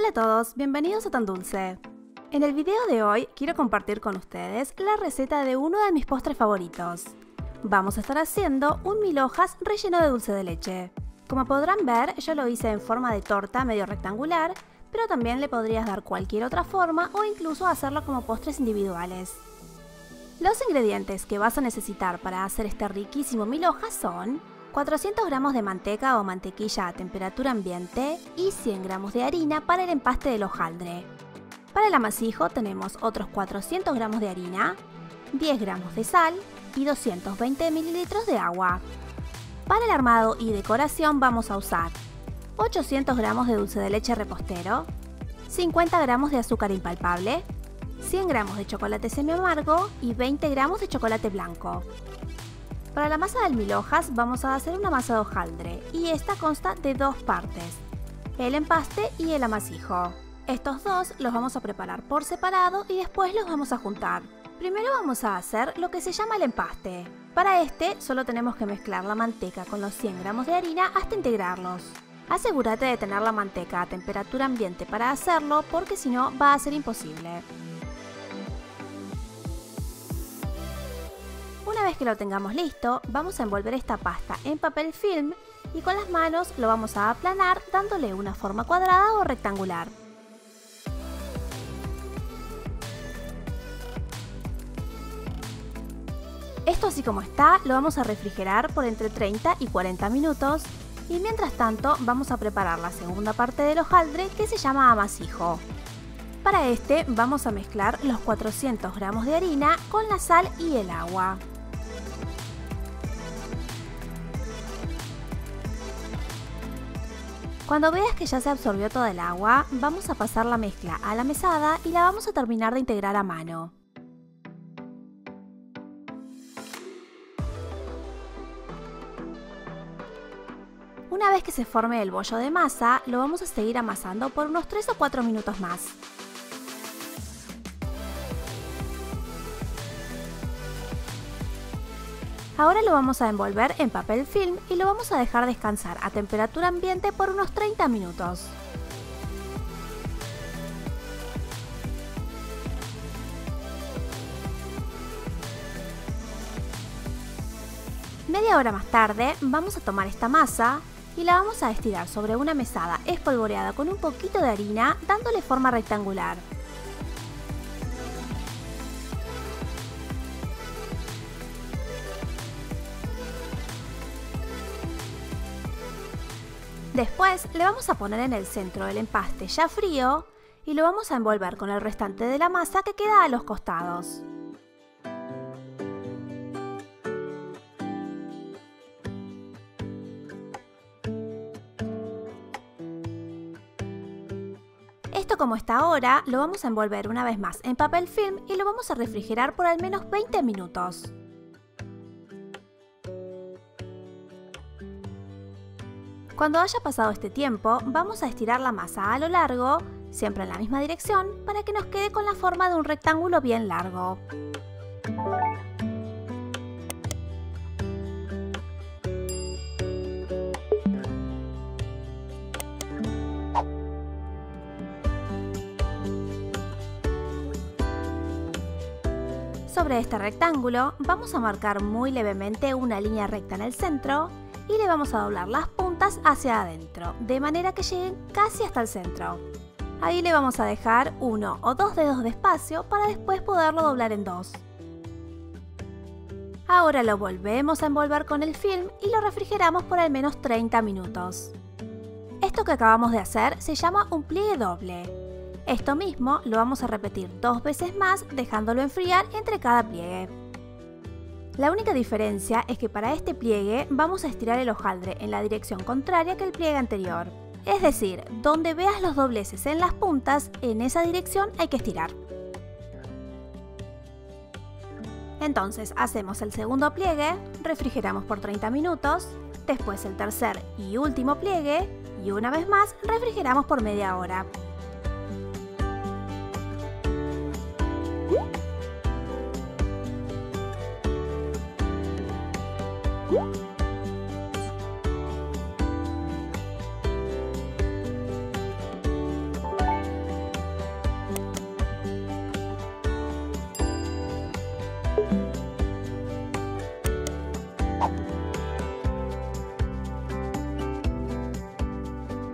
Hola a todos, bienvenidos a Tan Dulce. En el video de hoy quiero compartir con ustedes la receta de uno de mis postres favoritos. Vamos a estar haciendo un mil hojas relleno de dulce de leche. Como podrán ver, yo lo hice en forma de torta medio rectangular, pero también le podrías dar cualquier otra forma o incluso hacerlo como postres individuales. Los ingredientes que vas a necesitar para hacer este riquísimo mil hojas son 400 gramos de manteca o mantequilla a temperatura ambiente y 100 gramos de harina para el empaste del hojaldre. Para el amasijo tenemos otros 400 gramos de harina, 10 gramos de sal y 220 mililitros de agua. Para el armado y decoración vamos a usar 800 gramos de dulce de leche repostero, 50 gramos de azúcar impalpable, 100 gramos de chocolate semi amargo y 20 gramos de chocolate blanco. Para la masa del mil hojas vamos a hacer una masa de hojaldre y esta consta de dos partes, el empaste y el amasijo. Estos dos los vamos a preparar por separado y después los vamos a juntar. Primero vamos a hacer lo que se llama el empaste. Para este solo tenemos que mezclar la manteca con los 100 gramos de harina hasta integrarlos. Asegúrate de tener la manteca a temperatura ambiente para hacerlo porque si no va a ser imposible. Una vez que lo tengamos listo, vamos a envolver esta pasta en papel film y con las manos lo vamos a aplanar dándole una forma cuadrada o rectangular. Esto así como está, lo vamos a refrigerar por entre 30 y 40 minutos y mientras tanto vamos a preparar la segunda parte del hojaldre que se llama amasijo. Para este vamos a mezclar los 400 gramos de harina con la sal y el agua. Cuando veas que ya se absorbió toda el agua, vamos a pasar la mezcla a la mesada y la vamos a terminar de integrar a mano. Una vez que se forme el bollo de masa, lo vamos a seguir amasando por unos 3 o 4 minutos más. Ahora lo vamos a envolver en papel film y lo vamos a dejar descansar a temperatura ambiente por unos 30 minutos. Media hora más tarde vamos a tomar esta masa y la vamos a estirar sobre una mesada espolvoreada con un poquito de harina dándole forma rectangular. Después le vamos a poner en el centro el empaste ya frío y lo vamos a envolver con el restante de la masa que queda a los costados. Esto como está ahora, lo vamos a envolver una vez más en papel film y lo vamos a refrigerar por al menos 20 minutos. Cuando haya pasado este tiempo, vamos a estirar la masa a lo largo, siempre en la misma dirección, para que nos quede con la forma de un rectángulo bien largo. Sobre este rectángulo vamos a marcar muy levemente una línea recta en el centro y le vamos a doblar las puntas hacia adentro, de manera que lleguen casi hasta el centro. Ahí le vamos a dejar uno o dos dedos de espacio para después poderlo doblar en dos. Ahora lo volvemos a envolver con el film y lo refrigeramos por al menos 30 minutos. Esto que acabamos de hacer se llama un pliegue doble. Esto mismo lo vamos a repetir dos veces más dejándolo enfriar entre cada pliegue. La única diferencia es que para este pliegue vamos a estirar el hojaldre en la dirección contraria que el pliegue anterior. Es decir, donde veas los dobleces en las puntas, en esa dirección hay que estirar. Entonces hacemos el segundo pliegue, refrigeramos por 30 minutos, después el tercer y último pliegue y una vez más refrigeramos por media hora.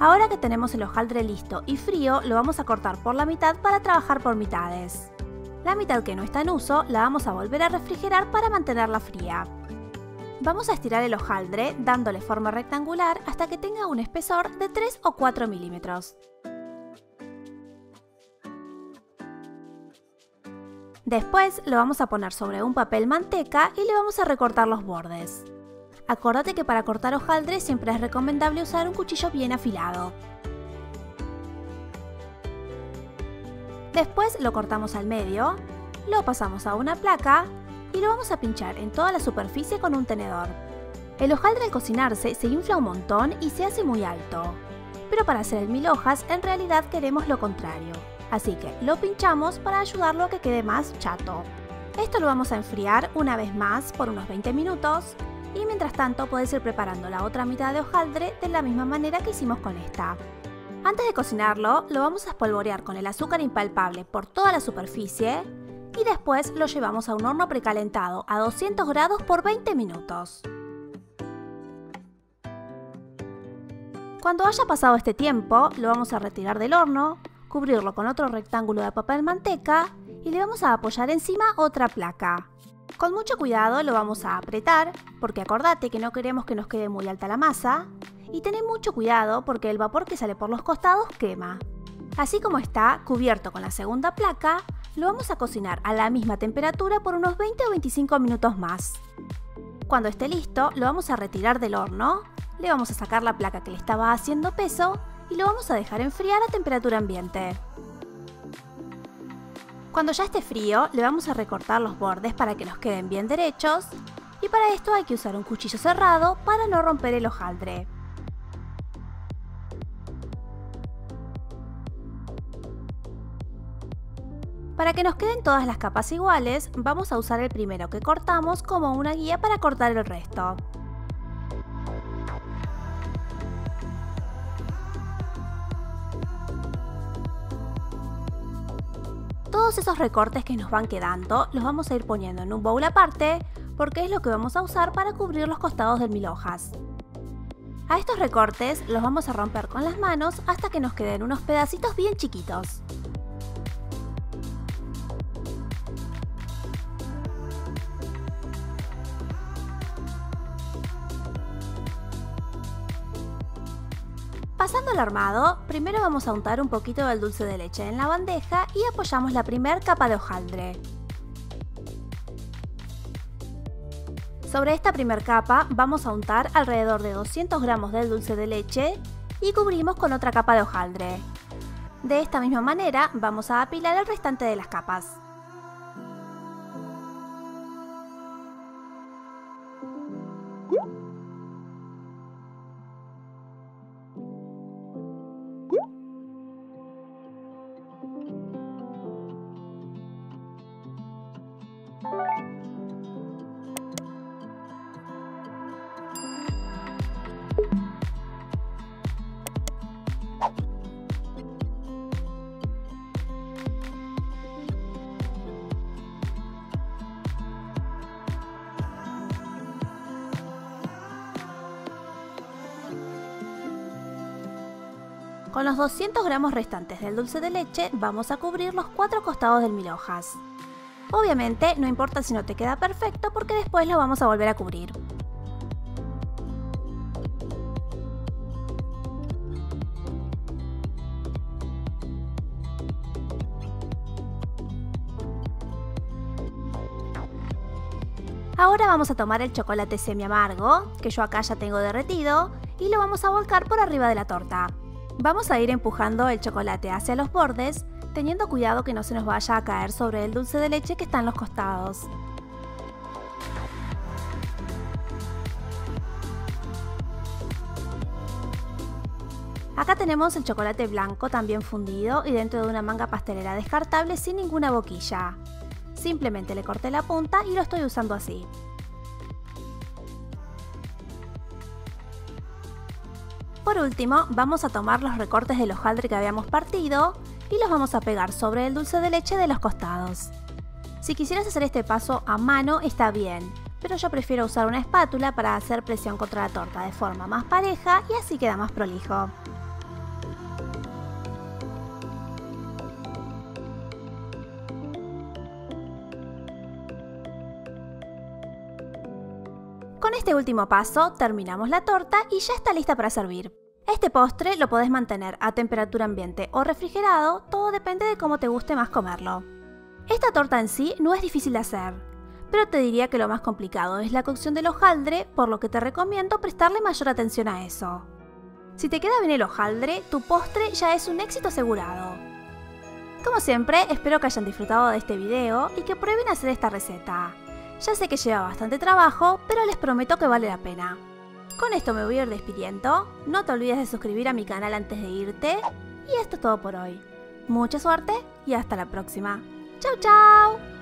Ahora que tenemos el hojaldre listo y frío, lo vamos a cortar por la mitad para trabajar por mitades. La mitad que no está en uso la vamos a volver a refrigerar para mantenerla fría. Vamos a estirar el hojaldre dándole forma rectangular hasta que tenga un espesor de 3 o 4 milímetros. Después lo vamos a poner sobre un papel manteca y le vamos a recortar los bordes. Acordate que para cortar hojaldre siempre es recomendable usar un cuchillo bien afilado. Después lo cortamos al medio, lo pasamos a una placa y lo vamos a pinchar en toda la superficie con un tenedor. El hojaldre al cocinarse se infla un montón y se hace muy alto. Pero para hacer el mil hojas en realidad queremos lo contrario. Así que lo pinchamos para ayudarlo a que quede más chato. Esto lo vamos a enfriar una vez más por unos 20 minutos y mientras tanto puedes ir preparando la otra mitad de hojaldre de la misma manera que hicimos con esta. Antes de cocinarlo, lo vamos a espolvorear con el azúcar impalpable por toda la superficie y después lo llevamos a un horno precalentado a 200 grados por 20 minutos. Cuando haya pasado este tiempo, lo vamos a retirar del horno, cubrirlo con otro rectángulo de papel manteca y le vamos a apoyar encima otra placa. Con mucho cuidado lo vamos a apretar, porque acordate que no queremos que nos quede muy alta la masa, y tened mucho cuidado porque el vapor que sale por los costados quema. Así como está cubierto con la segunda placa, lo vamos a cocinar a la misma temperatura por unos 20 o 25 minutos más. Cuando esté listo, lo vamos a retirar del horno, le vamos a sacar la placa que le estaba haciendo peso y lo vamos a dejar enfriar a temperatura ambiente. Cuando ya esté frío, le vamos a recortar los bordes para que nos queden bien derechos y para esto hay que usar un cuchillo cerrado para no romper el hojaldre. Para que nos queden todas las capas iguales, vamos a usar el primero que cortamos como una guía para cortar el resto. Todos esos recortes que nos van quedando los vamos a ir poniendo en un bowl aparte porque es lo que vamos a usar para cubrir los costados del mil hojas. A estos recortes los vamos a romper con las manos hasta que nos queden unos pedacitos bien chiquitos. Pasando el armado, primero vamos a untar un poquito del dulce de leche en la bandeja y apoyamos la primera capa de hojaldre. Sobre esta primera capa vamos a untar alrededor de 200 gramos del dulce de leche y cubrimos con otra capa de hojaldre. De esta misma manera vamos a apilar el restante de las capas. Con los 200 gramos restantes del dulce de leche vamos a cubrir los cuatro costados del mil hojas. Obviamente no importa si no te queda perfecto porque después lo vamos a volver a cubrir. Ahora vamos a tomar el chocolate semi amargo, que yo acá ya tengo derretido, y lo vamos a volcar por arriba de la torta. Vamos a ir empujando el chocolate hacia los bordes, teniendo cuidado que no se nos vaya a caer sobre el dulce de leche que está en los costados. Acá tenemos el chocolate blanco también fundido y dentro de una manga pastelera descartable sin ninguna boquilla. Simplemente le corté la punta y lo estoy usando así. Por último, vamos a tomar los recortes del hojaldre que habíamos partido y los vamos a pegar sobre el dulce de leche de los costados. Si quisieras hacer este paso a mano está bien, pero yo prefiero usar una espátula para hacer presión contra la torta de forma más pareja y así queda más prolijo. Este último paso terminamos la torta y ya está lista para servir. Este postre lo podés mantener a temperatura ambiente o refrigerado, todo depende de cómo te guste más comerlo. Esta torta en sí no es difícil de hacer, pero te diría que lo más complicado es la cocción del hojaldre, por lo que te recomiendo prestarle mayor atención a eso. Si te queda bien el hojaldre, tu postre ya es un éxito asegurado. Como siempre, espero que hayan disfrutado de este video y que prueben hacer esta receta. Ya sé que lleva bastante trabajo, pero les prometo que vale la pena. Con esto me voy a ir despidiendo, no te olvides de suscribir a mi canal antes de irte, y esto es todo por hoy. Mucha suerte y hasta la próxima. ¡Chao, chao!